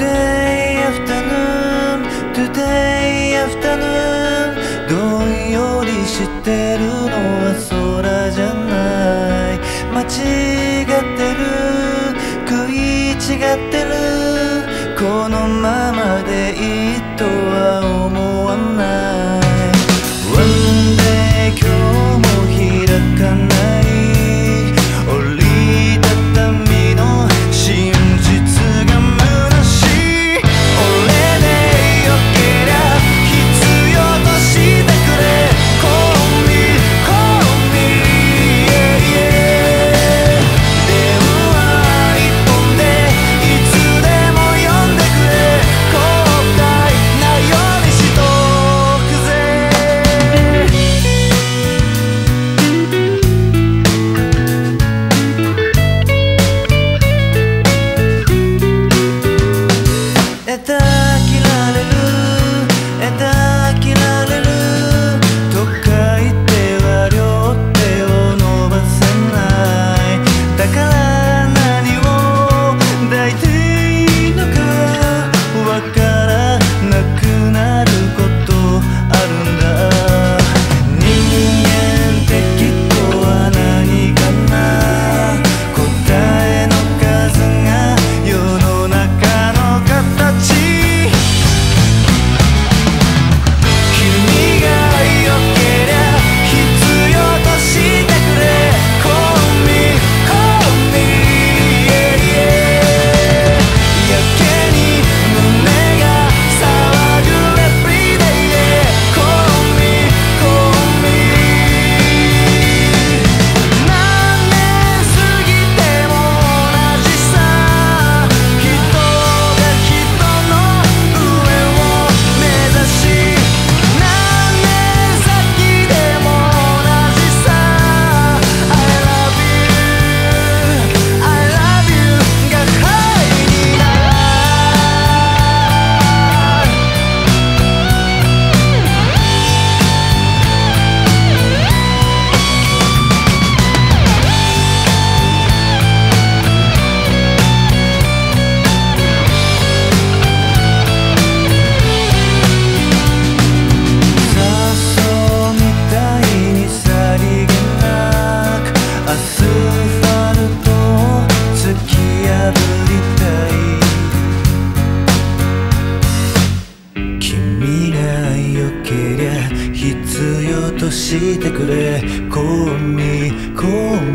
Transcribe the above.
Today afternoon Today afternoon. どんよりしてるのは空じゃない。間違ってる。食い違ってる。このままでいいとは思わない。してくれ。こうにこうに